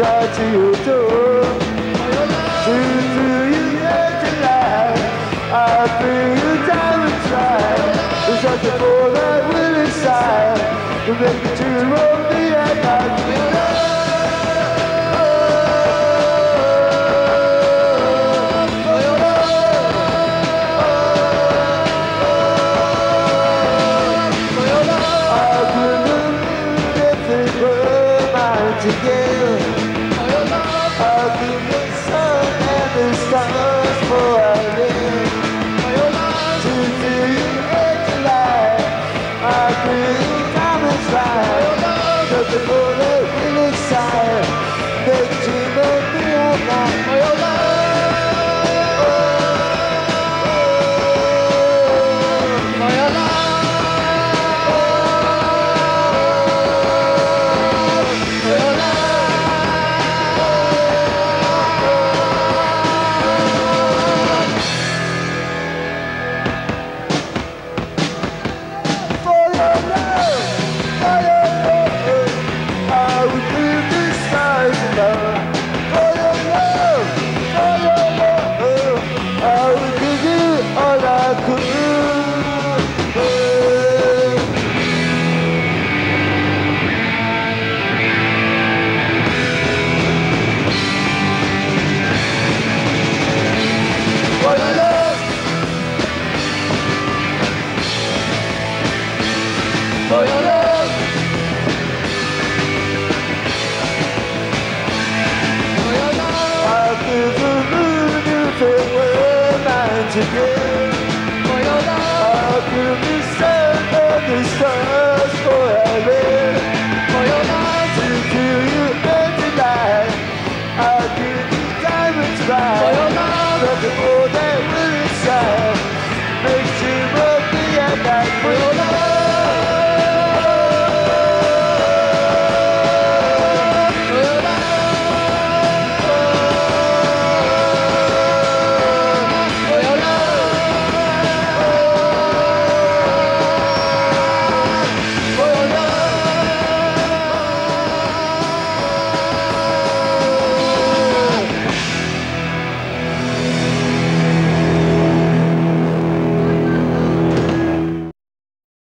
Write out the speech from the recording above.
and right to door. To you into life, I'll bring you diamonds right. There's nothing more that will inside to make you dream of me at night. For bring diamonds light. Nothing more that Oh, yeah.